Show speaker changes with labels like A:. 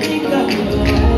A: keep you.